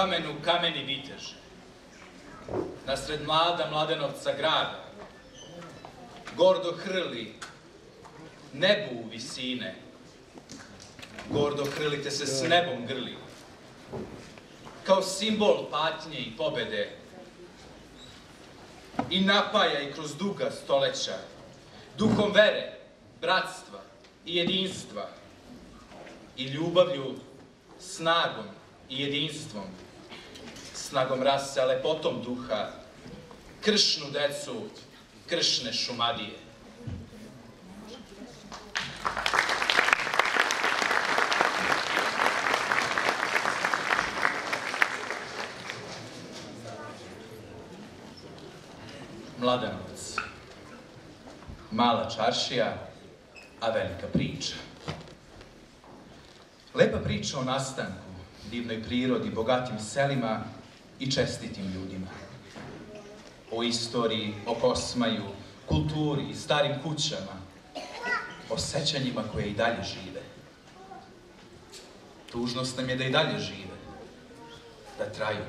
kamenu kameni viteže. Nasred mlada mladenovca grada, gordo hrli, nebu u visine, gordo hrlite se s nebom grli, kao simbol patnje i pobede, i napaja i kroz duga stoleća, duhom vere, bratstva i jedinstva, i ljubavlju, snagom i jedinstvom, snagom rase, lepotom duha, kršnu decu, kršne šumadije. Mladenovac. Mala čaršija, a velika priča. Lepa priča o nastanku, divnoj prirodi, bogatim selima i čestitim ljudima. O istoriji, o Kosmaju, kulturi, starim kućama, o sećanjima koje i dalje žive. Tužnost nam je da i dalje žive, da traju.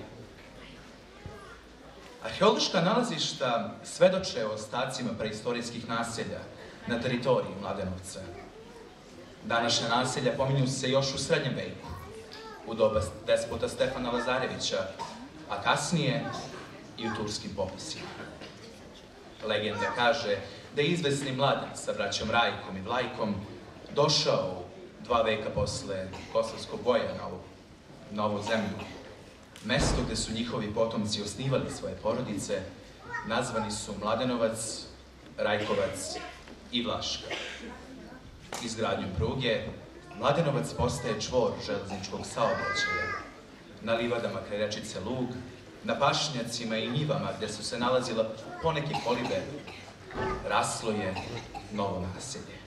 Arheološka nalazišta svedoče o ostacima preistorijskih naselja na teritoriji Mladenovca. Današnja naselja pominju se još u srednjem veku, u doba despota Stefana Lazarevića, a kasnije i u turskim popisima. Legenda kaže da je izvesni mladen sa braćom Rajkom i Vlajkom došao dva veka posle Kosovskog boja na ovu, na ovu zemlju mesto gde su njihovi potomci osnivali svoje porodice, nazvani su Mladenovac, Rajkovac i Vlaška. Izgradnju pruge, Mladenovac postaje čvor železničkog saobraćaja. Na livadama kraj rečice Lug, na pašnjacima i njivama gde su se nalazila poneke kolibe, raslo je novo naselje.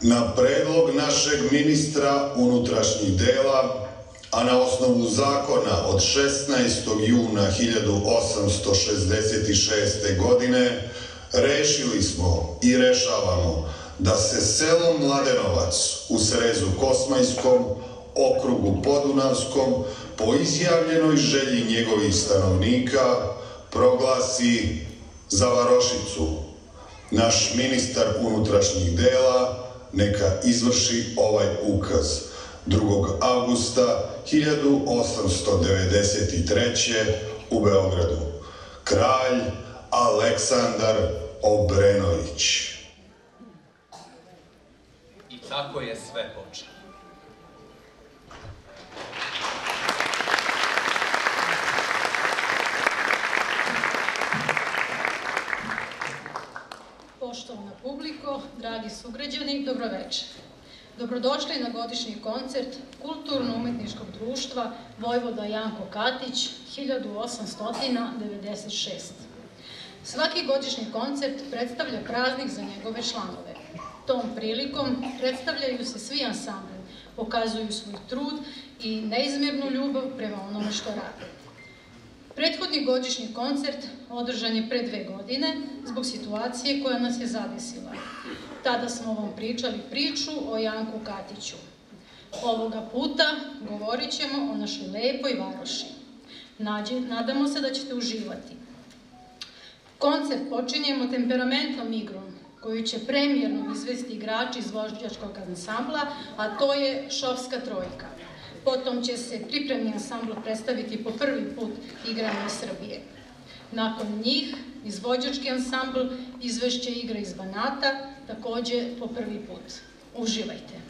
Na predlog našeg ministra unutrašnjih dela a na osnovu zakona od 16. juna 1866. godine rešili smo i rešavamo da se selo Mladenovac u Srezu Kosmajskom, okrugu Podunavskom, po izjavljenoj želji njegovih stanovnika proglasi za Varošicu. Naš ministar unutrašnjih dela neka izvrši ovaj ukaz. 2. avgusta 1893. u Beogradu. Kralj Aleksandar Obrenović. I tako je sve publiko, dragi sugrađani, dobroveče. Dobrodošli na godišnji koncert Kulturno-umetničkog društva Vojvoda Janko Katić 1896. Svaki godišnji koncert predstavlja praznik za njegove članove. Tom prilikom predstavljaju se svi ansambli, pokazuju svoj trud i neizmjernu ljubav prema onome što rade. Prethodni godišnji koncert održan je pre dve godine zbog situacije koja nas je zadesila. Tada smo vam pričali priču o Janku Katiću. Ovoga puta govorit ćemo o našoj lepoj varoši. Nađe, nadamo se da ćete uživati. Koncert počinjemo temperamentnom igrom koju će premijerno izvesti igrači iz vožđačkog ansambla, a to je Šovska trojka. Potom će se pripremni ansambl predstaviti po prvi put igrama iz Srbije. Nakon njih, izvođački ansambl izvešće igra iz Banata, takođe po prvi put. Uživajte!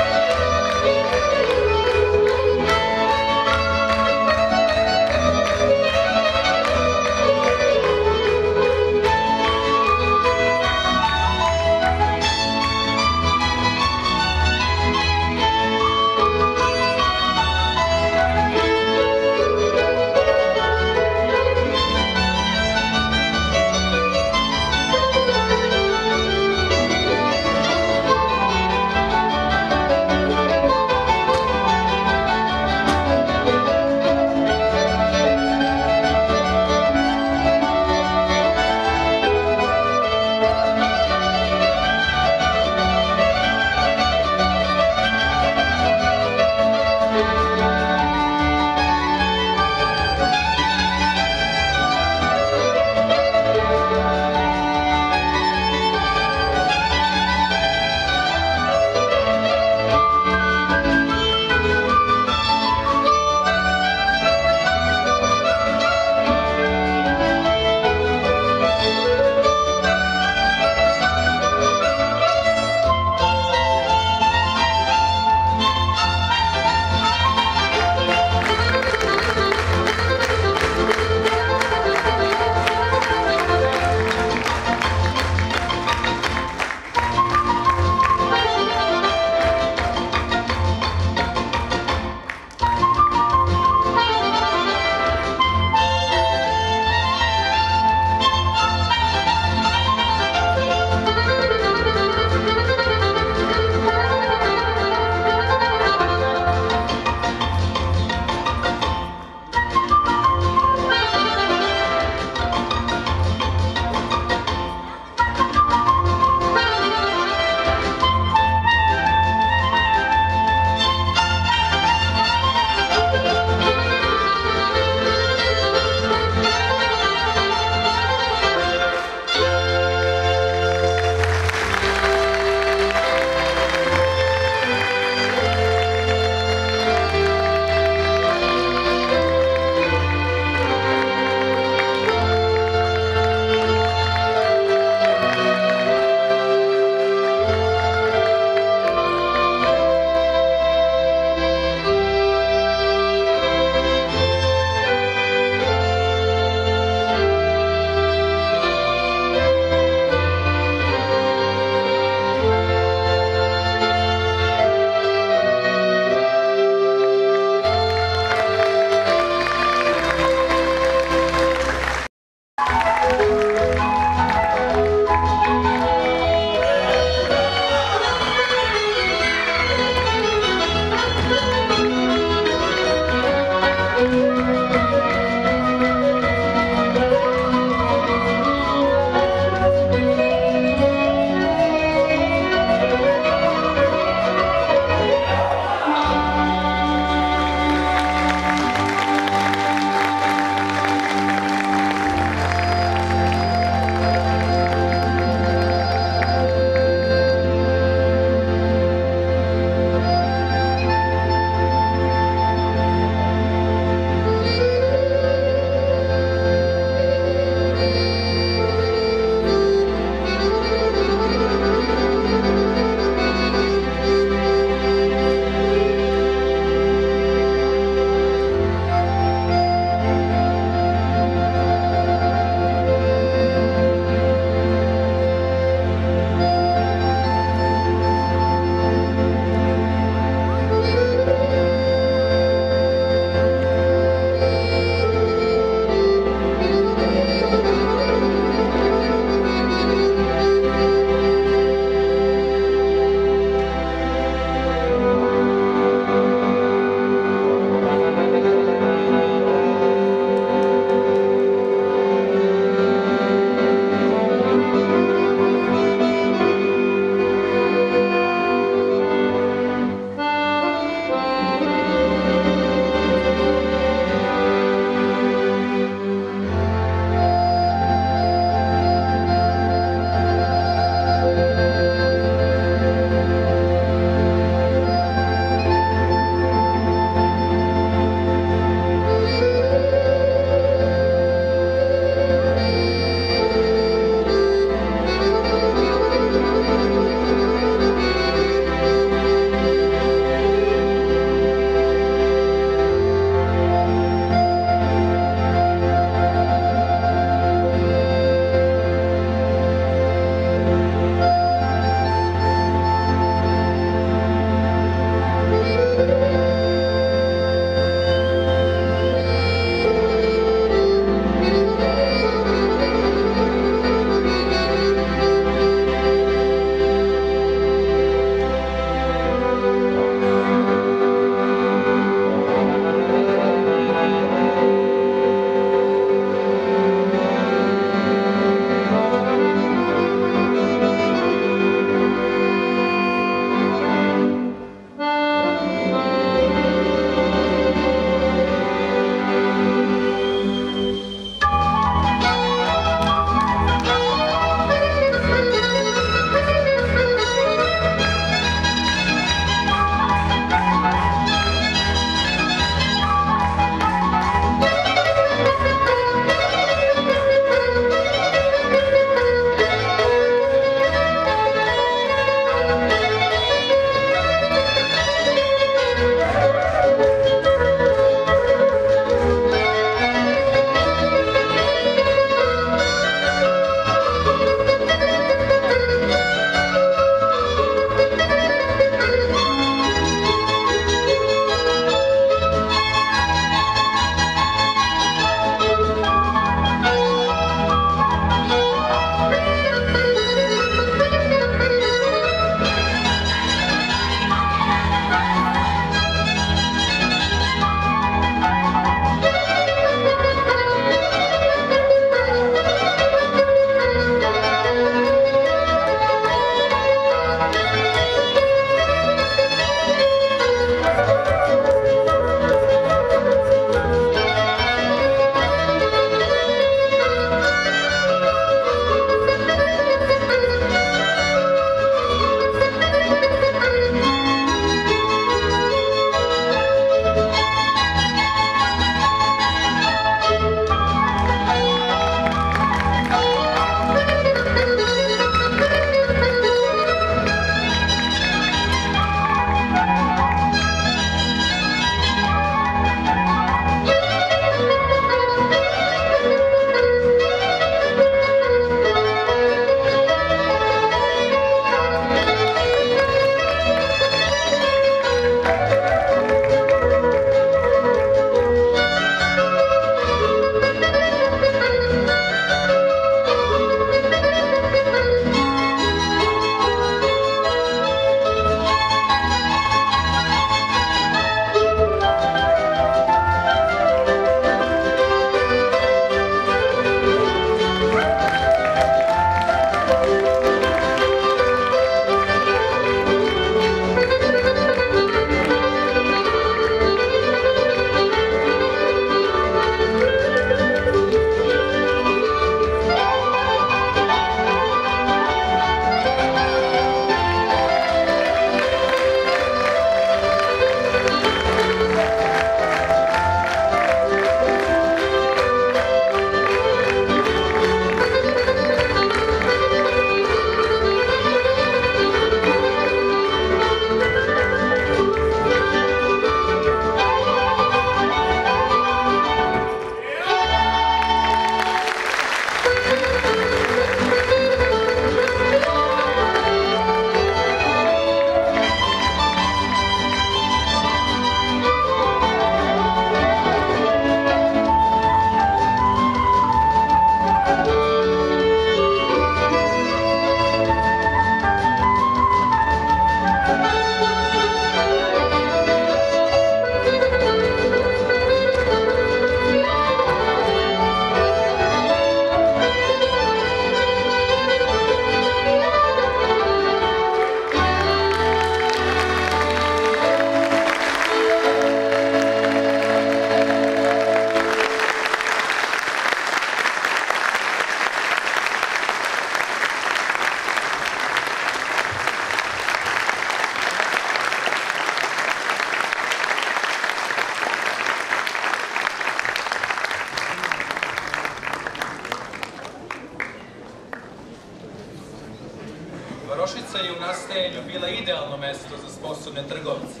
Košica je u nastajanju bila idealno mesto za sposobne trgovce,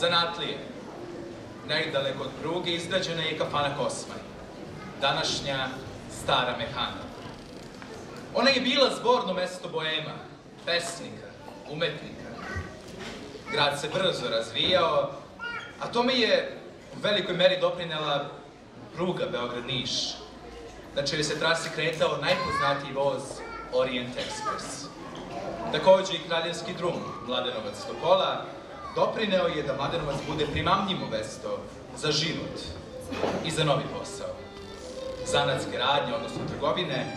zanatlije. Najdaleko od pruge izgrađena je kafana Kosmaj, današnja stara mehana. Ona je bila zborno mesto boema, pesnika, umetnika. Grad se brzo razvijao, a tome je u velikoj meri doprinela pruga Beograd-Niš, na čoj se trasi kretao najpoznatiji voz Orient Express. Takođe i kraljevski drum Mladenovac Topola doprineo je da Mladenovac bude primamljivo mesto za život i za novi posao. Zanatske radnje, odnosno trgovine,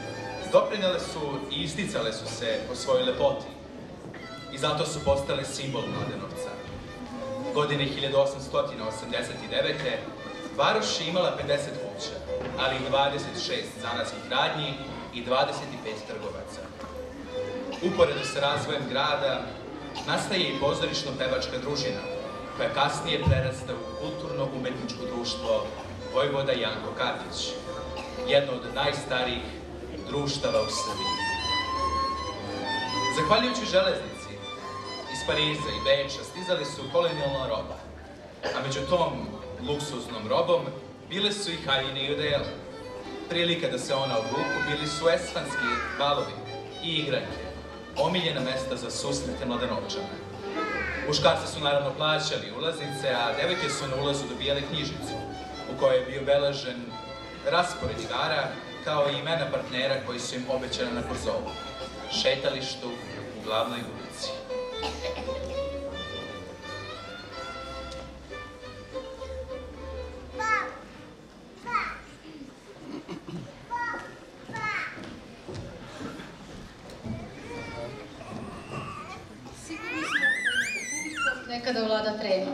doprinele su i isticale su se po svojoj lepoti i zato su postale simbol Mladenovca. Godine 1889. Varoš je imala 50 kuća, ali i 26 zanatskih radnji i 25 trgovaca. Uporedo sa razvojem grada, nastaje i pozorišno-pevačka družina, koja kasnije prerasta u kulturno-umetničko društvo Vojvoda Janko Katić, jedno od najstarijih društava u Srbiji. Zahvaljujući železnici, iz Pariza i Beča stizali su kolonijalna roba, a među tom luksuznom robom bile su i haljine i odele. Prilika da se ona obuku bili su esfanski balovi i igranke, omiljena mesta za susrete mladenovčana. Muškarci su naravno plaćali ulaznice, a devojke su na ulazu dobijale knjižicu, u kojoj je bio beležen raspored igara, kao i imena partnera koji su im obećana na kozovu, šetalištu u glavnoj ulici. Nekada vlada trema,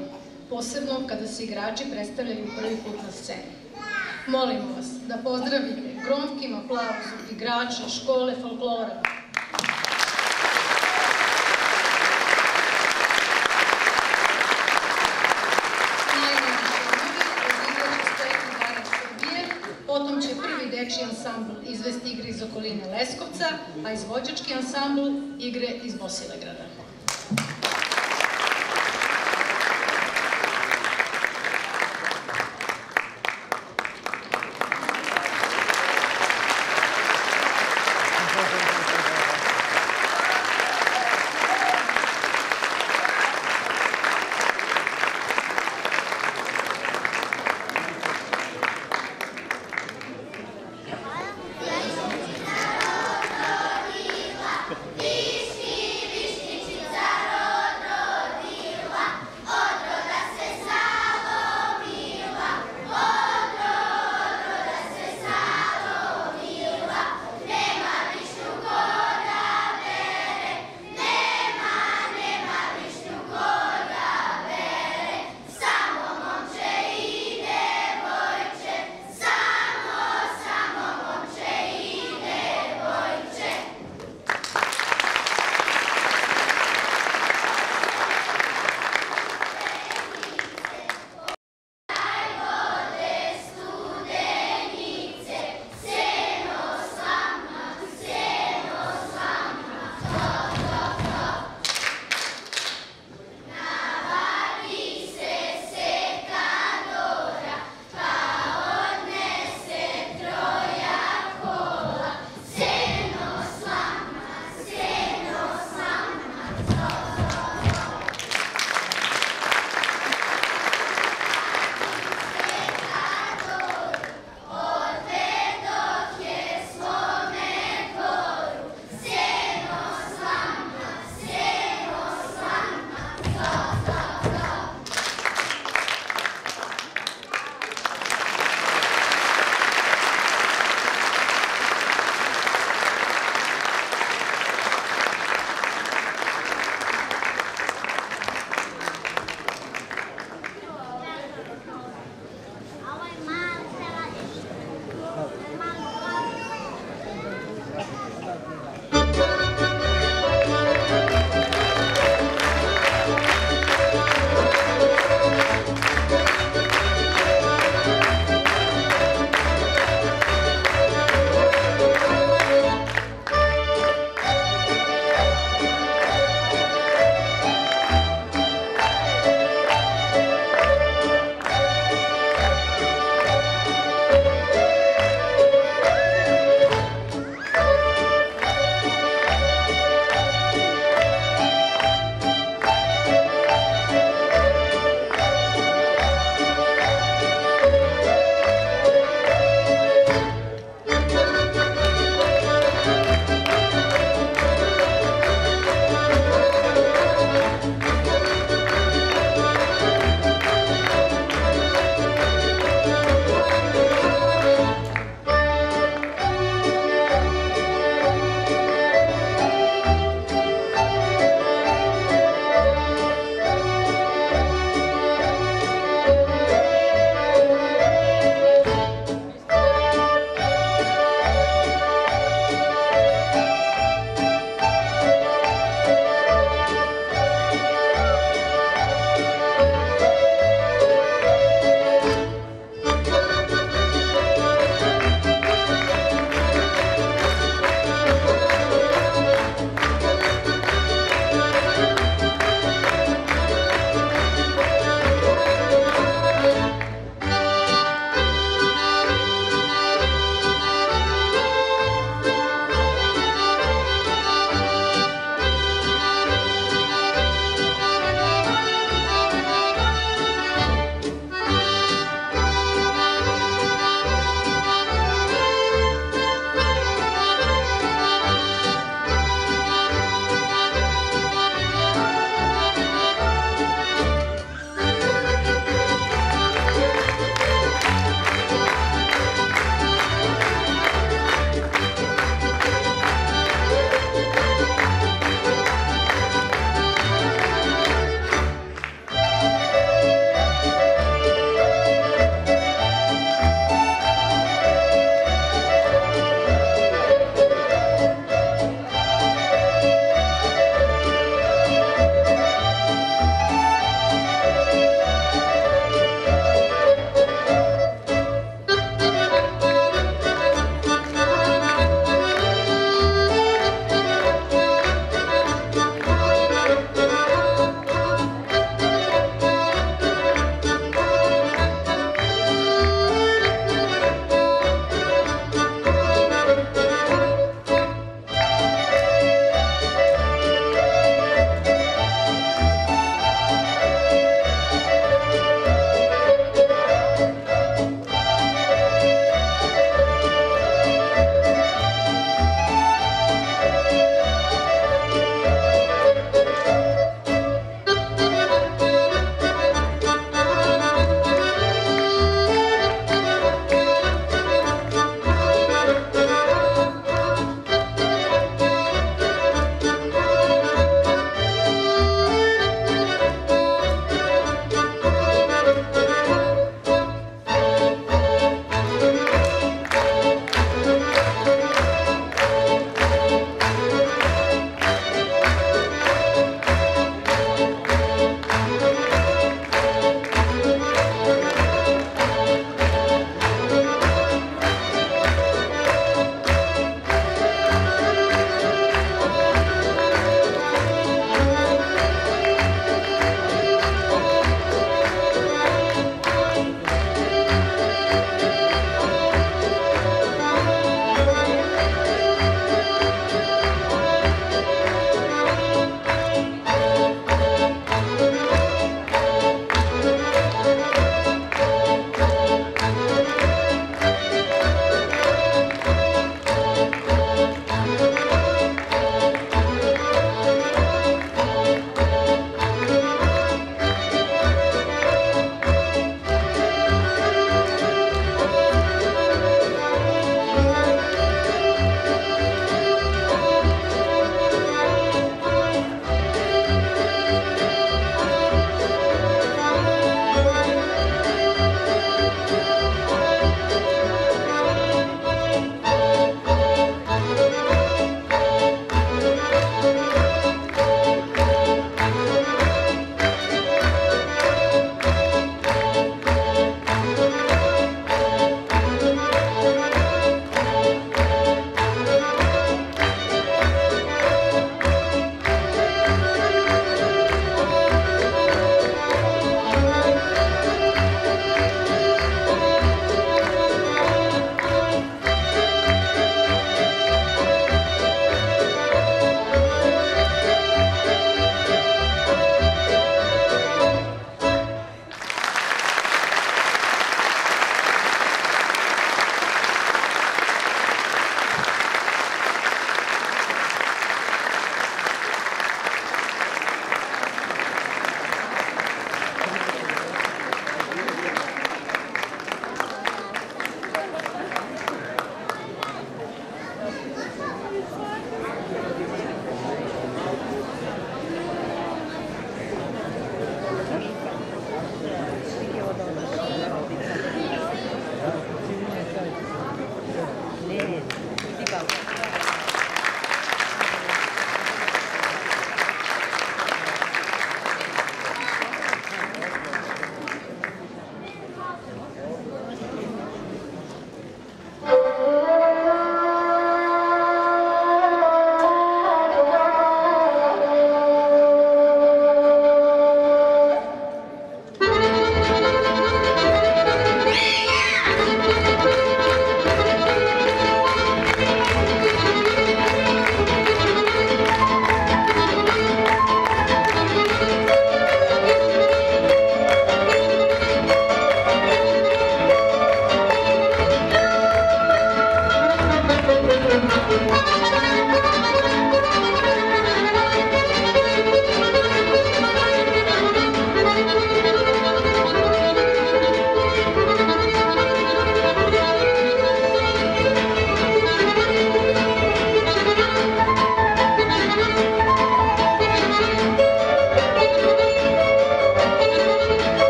posebno kada se igrači predstavljaju prvi put na sceni. Molimo vas da pozdravite gromkim aplauzom igrače škole folklora. Potom će prvi ansambl izvesti igre iz okoline Leskovca, a izvođački ansambl igre iz Bosilegrada.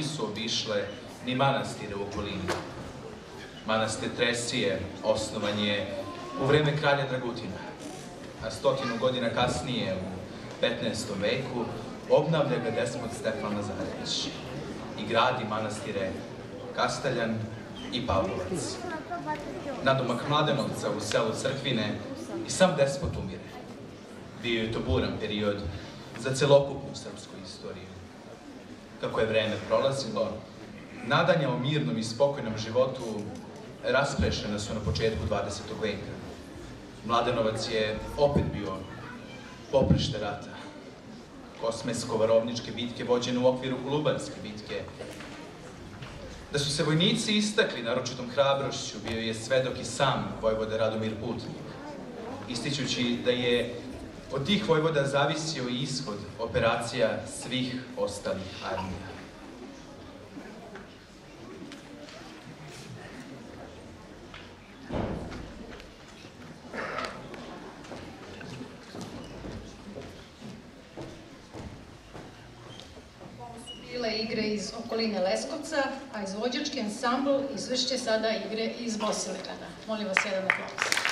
Nisu obišle ni manastire u okolini. Manastir Tresije osnovan je u vreme kralja Dragutina, a stotinu godina kasnije, u 15. veku, obnavlja ga despot Stefan Lazarević i gradi manastire Kastaljan i Pavlovac. Nadomak Mladenovca u selu Crkvine i sam despot umire. Bio je to buran period za celokupnu srpsku istoriju. Kako je vreme prolazilo, nadanja o mirnom i spokojnom životu rasprešena su na početku 20. veka. Mladenovac je opet bio poprište rata. Kosmesko-varovničke bitke vođene u okviru Kolubarske bitke. Da su se vojnici istakli naročitom hrabrošću, bio je svedok i sam vojvoda Radomir Putnik, ističući da je od tih vojvoda zavisio i ishod operacija svih ostalih armija. igre iz okoline Leskovca, a izvođački ansambl izvršće sada igre iz Bosilegrada. Molim vas jedan aplauz.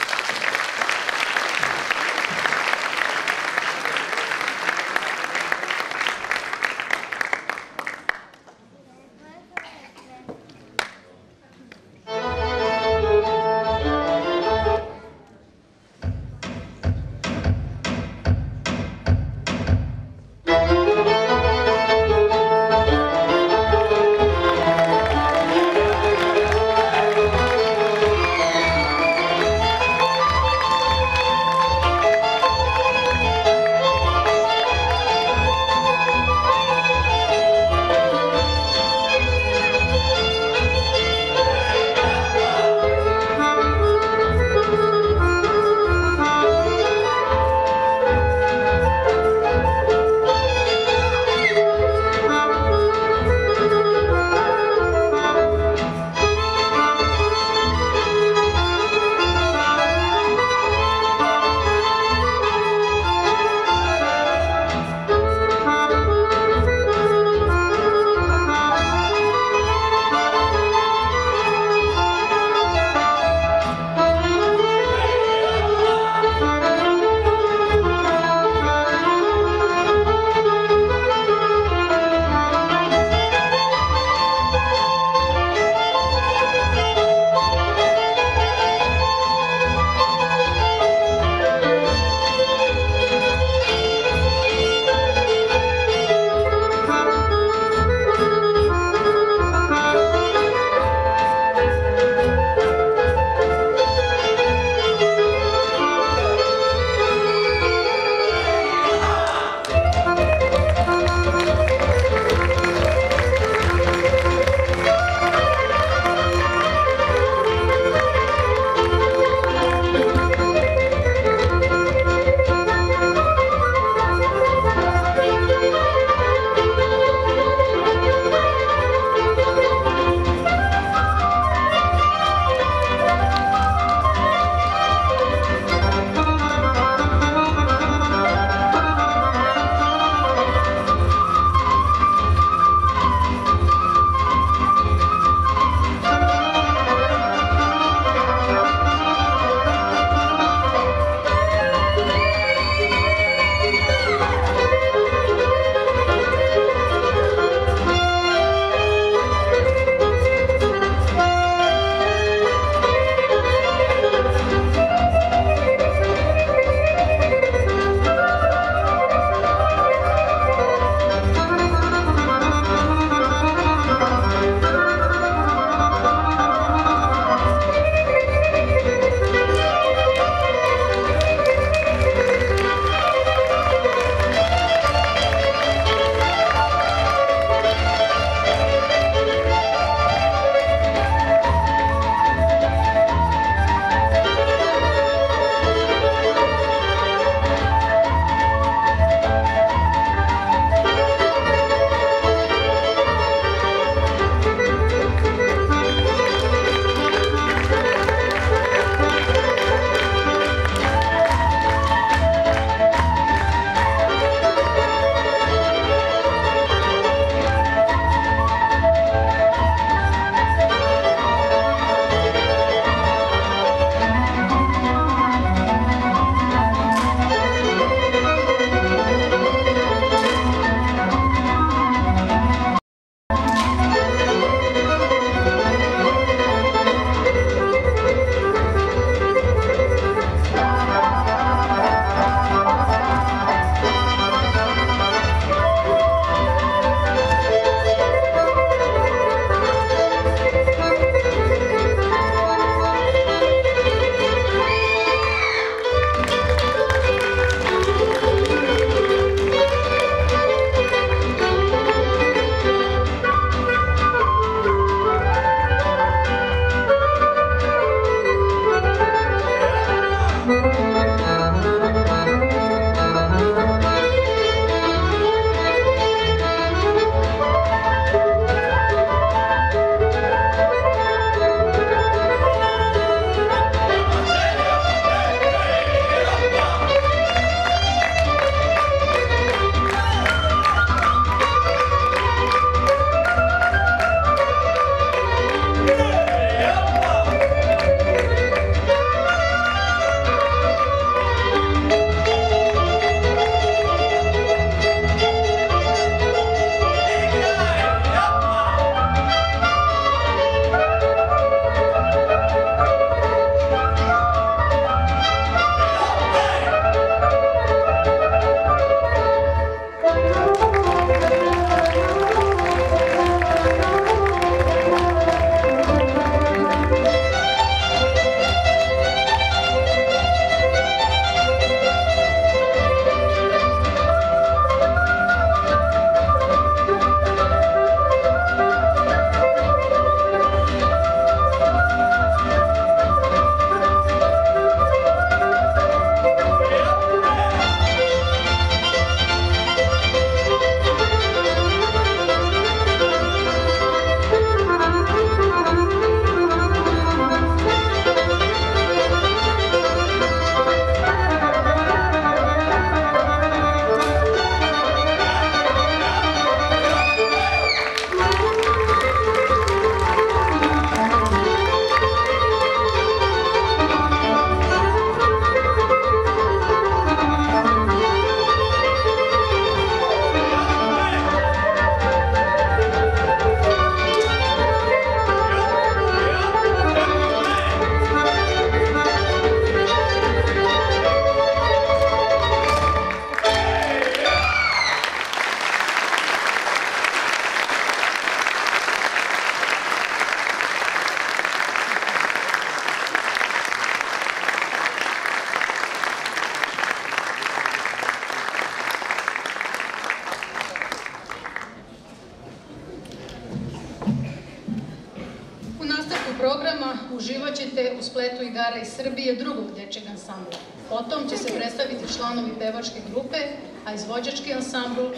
Izvođački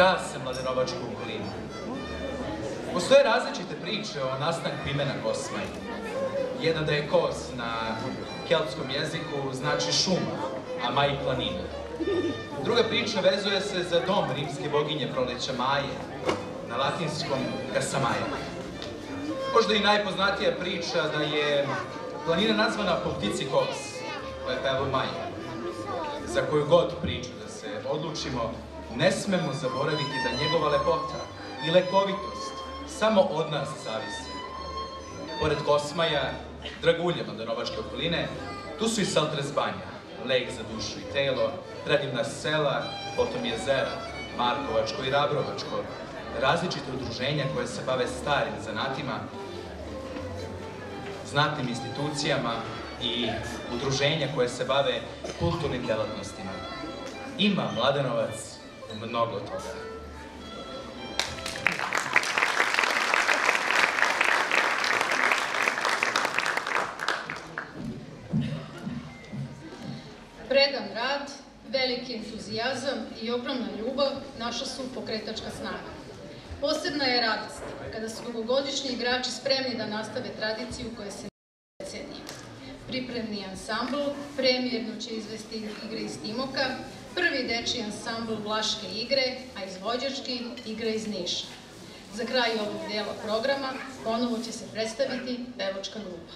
krase mladenovačku okolinu. Postoje različite priče o nastanku imena Kosmaj. Jedna da je Kos na keltskom jeziku znači šuma, a Maj planina. Druga priča vezuje se za dom rimske boginje proleća Maje, na latinskom Kasamaja. Možda i najpoznatija priča da je planina nazvana po ptici Kos, koja je peva Maja. Za koju god priču da se odlučimo, ne smemo zaboraviti da njegova lepota i lekovitost samo od nas zavise. Pored Kosmaja, dragulja Mladenovačke okoline, tu su i Saltres banja, lek za dušu i telo, predivna sela, potom jezera, Markovačko i Rabrovačko, različite udruženja koje se bave starim zanatima, znatnim institucijama i udruženja koje se bave kulturnim delatnostima. Ima Mladenovac mnogo toga. Predan rad, veliki entuzijazam i ogromna ljubav naša su pokretačka snaga. Posebna je radost kada su dugogodišnji igrači spremni da nastave tradiciju koja se decenije. Pripremni ansambl premijerno će izvesti igre iz Timoka, prvi dečiji ansambl Vlaške igre, a izvođački igre iz Niša. Za kraj ovog dela programa ponovo će se predstaviti pevačka grupa.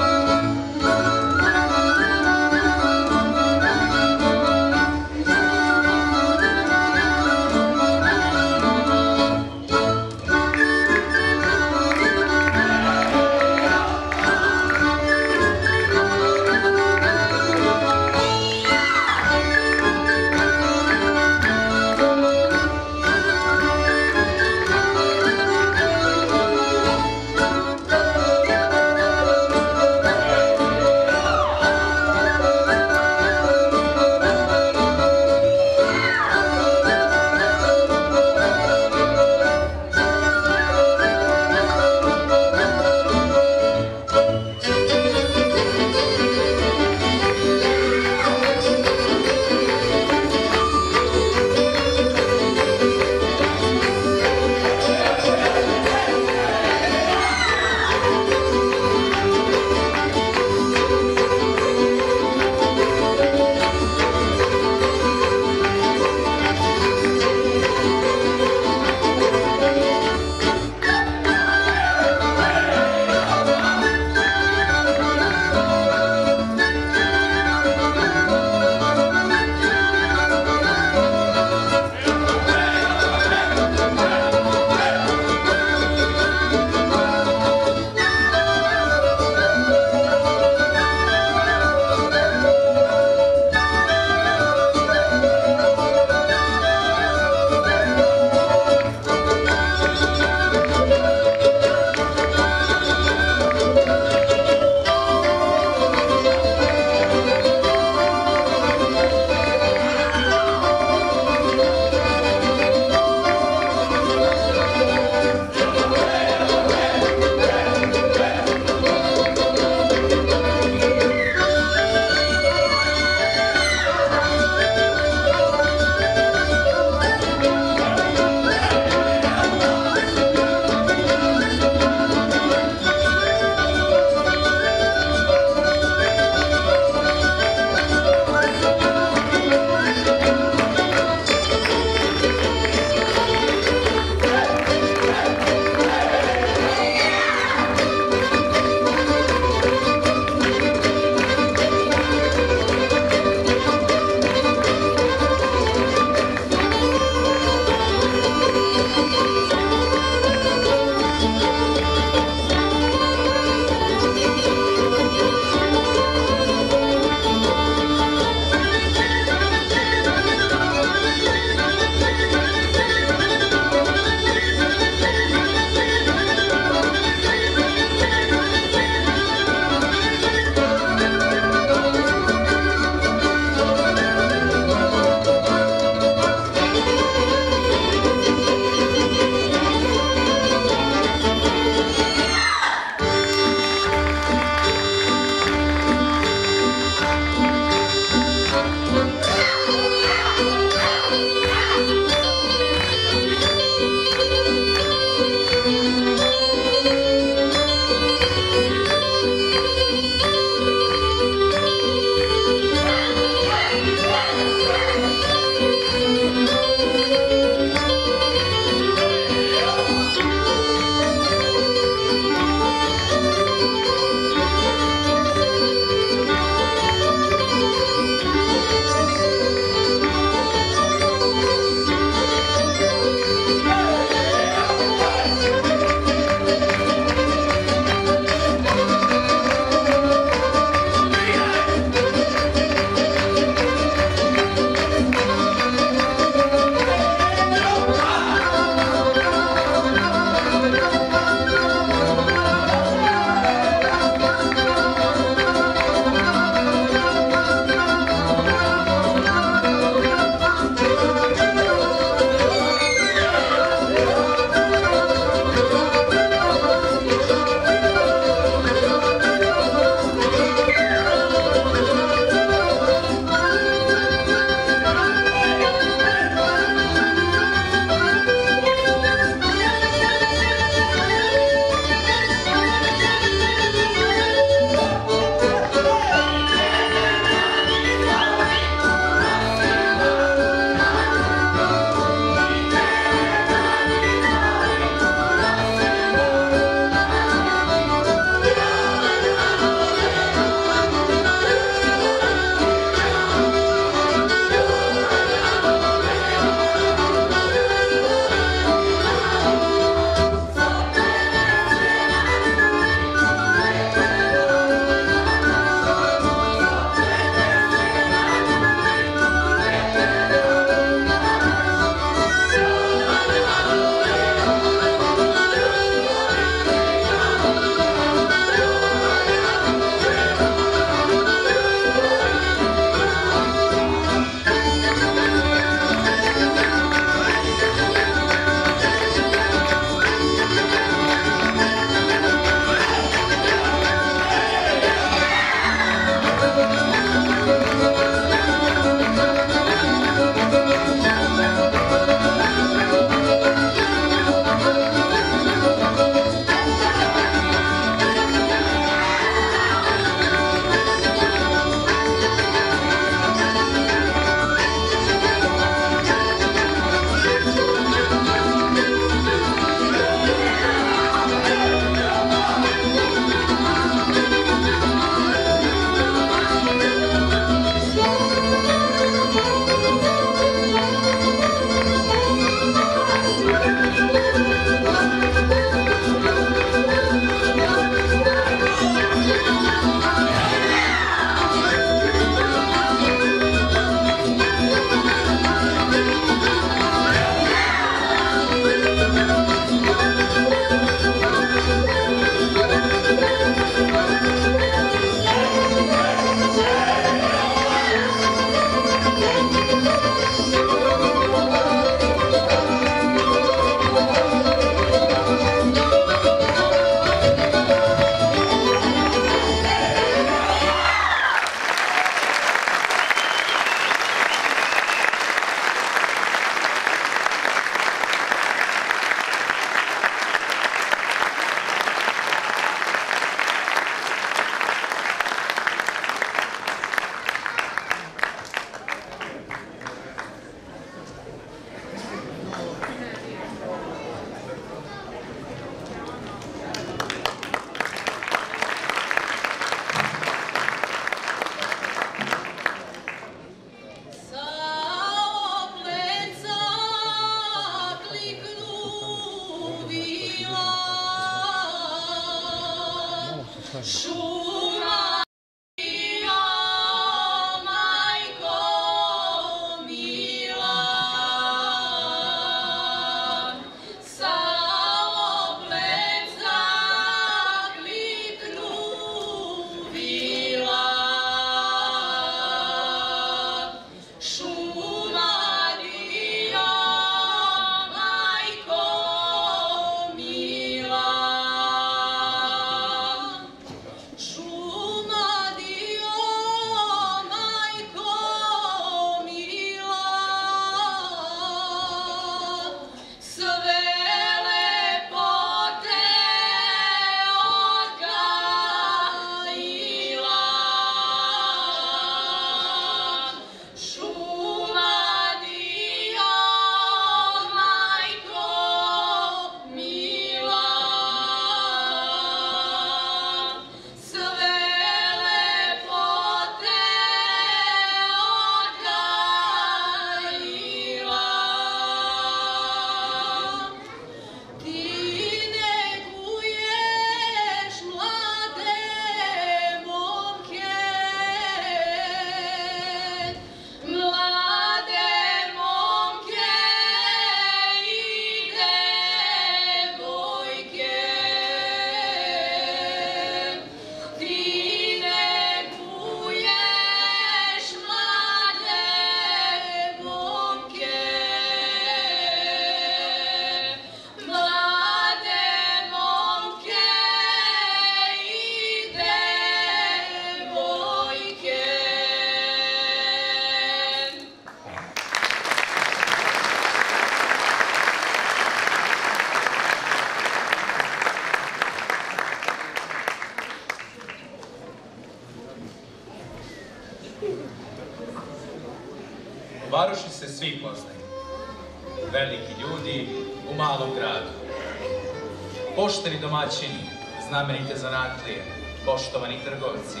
Znamenite zanatlije, poštovani trgovci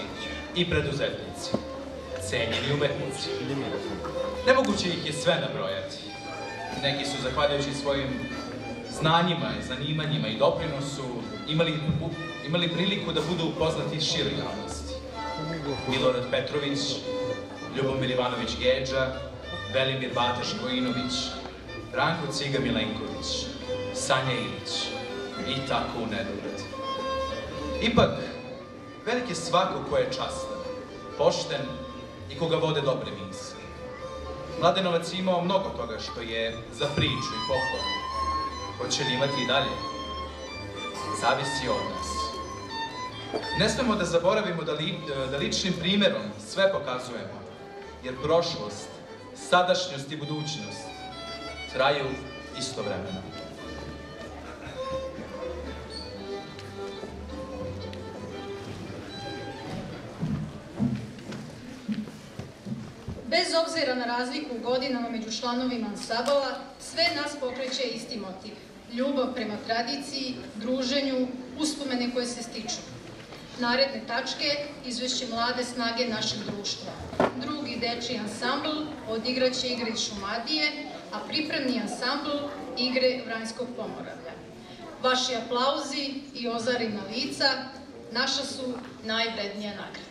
i preduzetnici, cenjeni umetnici. Nemoguće ih je sve nabrojati. Neki su, zahvaljujući svojim znanjima, zanimanjima i doprinosu, imali, imali priliku da budu upoznati široj javnosti. Milorad Petrović, Ljubomir Ivanović Gedža, Velimir Bata Živojinović, Branko Ciga Milenković, Sanja Ilić i tako u nedogled. Ipak, velik je svako ko je častan, pošten i koga vode dobre misli. Mladenovac je imao mnogo toga što je za priču i pohvalu. Hoće li imati i dalje? Zavisi od nas. Ne smemo da zaboravimo da, da ličnim primerom sve pokazujemo, jer prošlost, sadašnjost i budućnost traju istovremeno. Obzira na razliku u godinama među članovima ansambala, sve nas pokreće isti motiv. Ljubav prema tradiciji, druženju, uspomene koje se stiču. Naredne tačke izvešće mlade snage našeg društva. Drugi dečiji ansambl odigraće igre Šumadije, a pripremni ansambl igre Vranjskog pomoravlja. Vaši aplauzi i ozarina lica naša su najvrednija nagrada.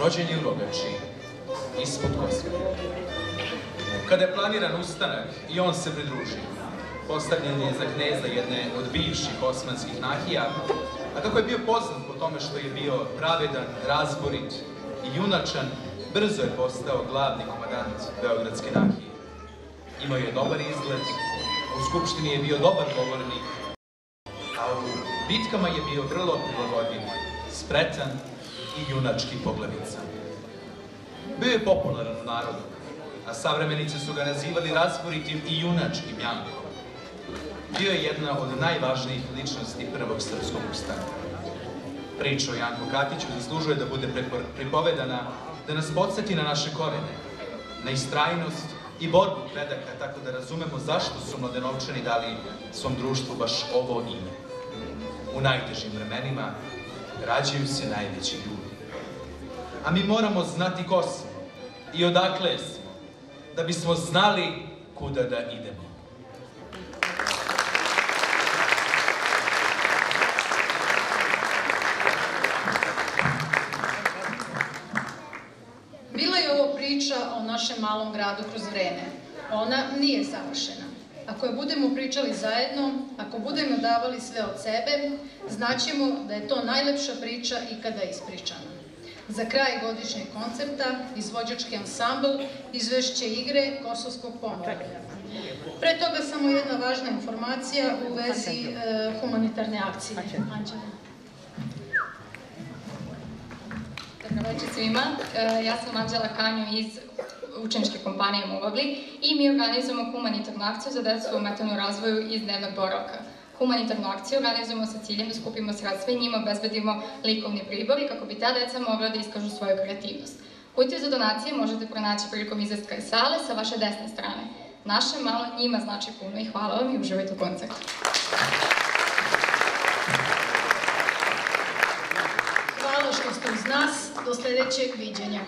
Rođen je u Rogači, ispod Kosova. Kada je planiran ustanak, i on se pridružio. Postavljen je za kneza jedne od bivših osmanskih nahija, a kako je bio poznat po tome što je bio pravedan, razborit i junačan, brzo je postao glavni komadant Beogradske nahije. Imao je dobar izgled, u skupštini je bio dobar govornik, a u bitkama je bio vrlo prilagodiv, spretan i junački poglavica. Bio je popularan u narodu, a savremenici su ga nazivali razboritim i junačkim Jankom. Bio je jedna od najvažnijih ličnosti prvog srpskog ustanka. Priča o Janku Katiću zaslužuje da bude pripovedana, da nas podsjeti na naše korene, na istrajnost i borbu predaka, tako da razumemo zašto su mladenovčani dali svom društvu baš ovo ime. U najtežim vremenima rađaju se najveći ljudi. A mi moramo znati ko smo i odakle smo, da bismo znali kuda da idemo. Bila je ovo priča o našem malom gradu kroz vreme. Ona nije savršena. Ako je budemo pričali zajedno, ako budemo davali sve od sebe, znaćemo da je to najlepša priča ikada ispričana. Za kraj godišnjeg koncerta izvođački ansambl izvešće igre Kosovskog pomoravlja. Pre toga samo jedna važna informacija u vezi e, humanitarne akcije. Anđela. Dobro večer svima. E, Ja sam Anđela Kanju iz učeničke kompanije Movabli i mi organizujemo humanitarnu akciju za decu u ometanu razvoju iz dnevnog boravka. Humanitarnu akciju organizujemo sa ciljem da skupimo sredstva i njima obezbedimo likovni pribor i kako bi ta deca mogla da iskažu svoju kreativnost. Puteve za donacije možete pronaći prilikom izlaska iz sale sa vaše desne strane. Naše malo njima znači puno i hvala vam i uživajte u koncertu. Hvala što ste uz nas. Do sledećeg viđenja.